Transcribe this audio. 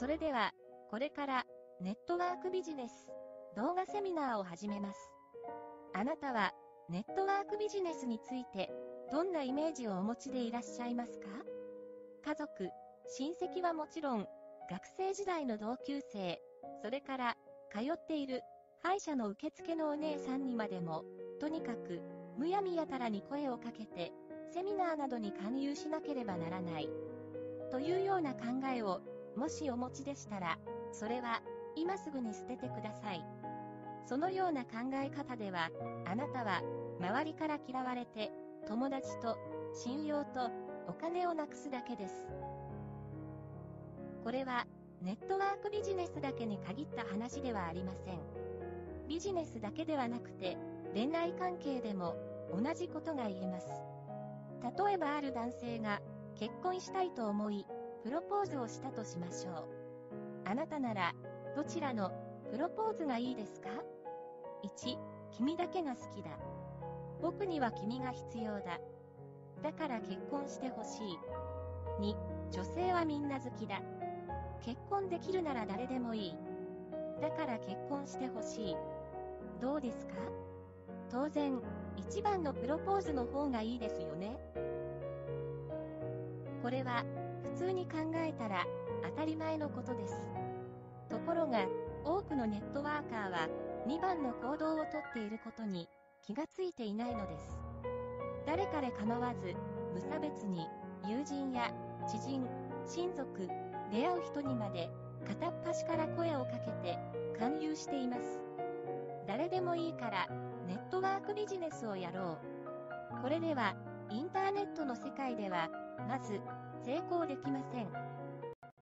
それでは、これからネットワークビジネス動画セミナーを始めます。あなたはネットワークビジネスについてどんなイメージをお持ちでいらっしゃいますか？家族、親戚はもちろん、学生時代の同級生、それから通っている歯医者の受付のお姉さんにまでも、とにかくむやみやたらに声をかけて、セミナーなどに勧誘しなければならない。というような考えを、もしお持ちでしたら、それは、今すぐに捨ててください。そのような考え方では、あなたは、周りから嫌われて、友達と、信用と、お金をなくすだけです。これは、ネットワークビジネスだけに限った話ではありません。ビジネスだけではなくて、恋愛関係でも同じことが言えます。例えばある男性が結婚したいと思い、プロポーズをしたとしましょう。あなたなら、どちらのプロポーズがいいですか ?1、君だけが好きだ。僕には君が必要だ。だから結婚してほしい。2、女性はみんな好きだ。結婚できるなら誰でもいい。だから結婚してほしい。どうですか？当然、一番のプロポーズの方がいいですよね。これは、通に考えたら、当たり前のことです。ところが、多くのネットワーカーは、2番の行動をとっていることに気がついていないのです。誰彼構わず、無差別に、友人や知人、親族、出会う人にまで、片っ端から声をかけて、勧誘しています。誰でもいいから、ネットワークビジネスをやろう。これでは、インターネットの世界では、まず、成功できません。